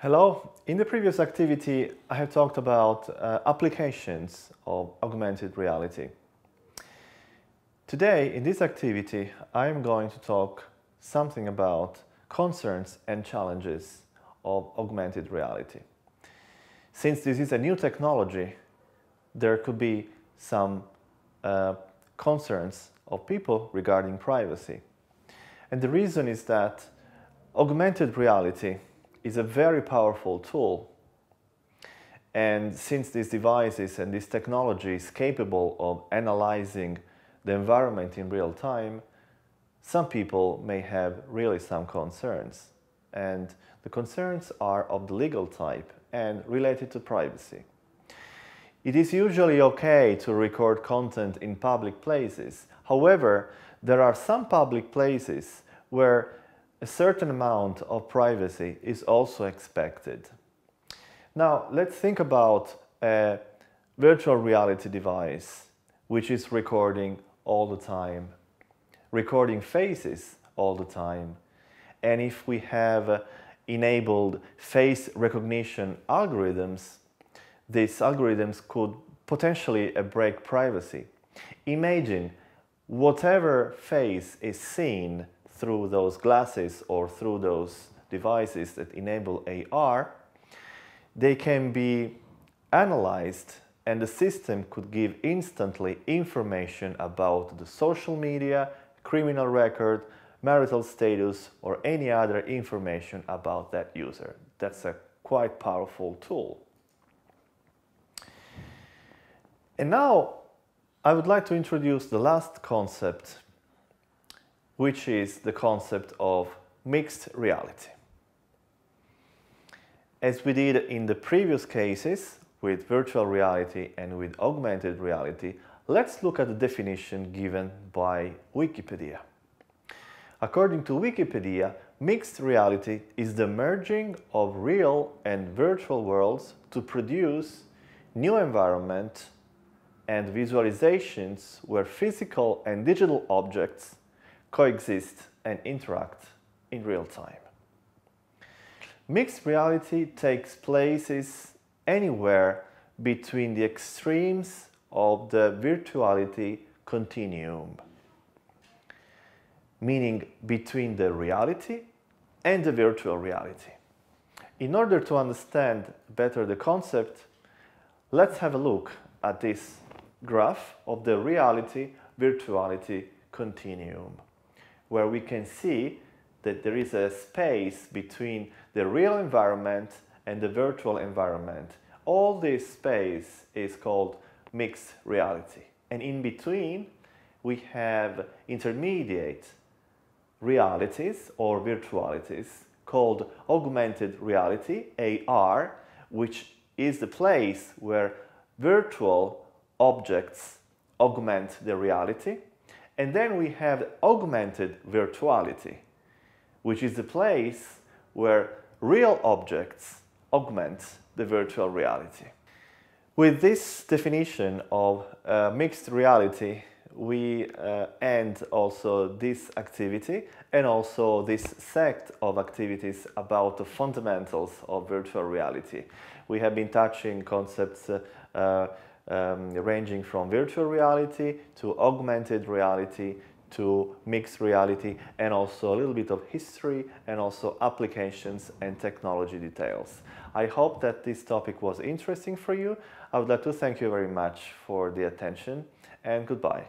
Hello, in the previous activity I have talked about uh, applications of augmented reality. Today in this activity I am going to talk something about concerns and challenges of augmented reality. Since this is a new technology, there could be some uh, concerns of people regarding privacy. And the reason is that augmented reality is a very powerful tool. And since these devices and this technology is capable of analyzing the environment in real time, some people may have really some concerns. And the concerns are of the legal type and related to privacy. It is usually okay to record content in public places. However, there are some public places where a certain amount of privacy is also expected. Now, let's think about a virtual reality device which is recording all the time, recording faces all the time. And if we have uh, enabled face recognition algorithms, these algorithms could potentially uh, break privacy. Imagine whatever face is seen through those glasses or through those devices that enable AR, they can be analyzed and the system could give instantly information about the social media, criminal record, marital status or any other information about that user. That's a quite powerful tool. And now I would like to introduce the last concept which is the concept of mixed reality. As we did in the previous cases with virtual reality and with augmented reality, let's look at the definition given by Wikipedia. According to Wikipedia, mixed reality is the merging of real and virtual worlds to produce new environment and visualizations where physical and digital objects coexist and interact in real time. Mixed reality takes places anywhere between the extremes of the virtuality continuum, meaning between the reality and the virtual reality. In order to understand better the concept, let's have a look at this graph of the reality-virtuality continuum where we can see that there is a space between the real environment and the virtual environment. All this space is called mixed reality. And in between, we have intermediate realities or virtualities called augmented reality, AR, which is the place where virtual objects augment the reality and then we have augmented virtuality, which is the place where real objects augment the virtual reality. With this definition of uh, mixed reality, we uh, end also this activity and also this set of activities about the fundamentals of virtual reality. We have been touching concepts uh, uh um, ranging from virtual reality to augmented reality to mixed reality and also a little bit of history and also applications and technology details. I hope that this topic was interesting for you. I would like to thank you very much for the attention and goodbye.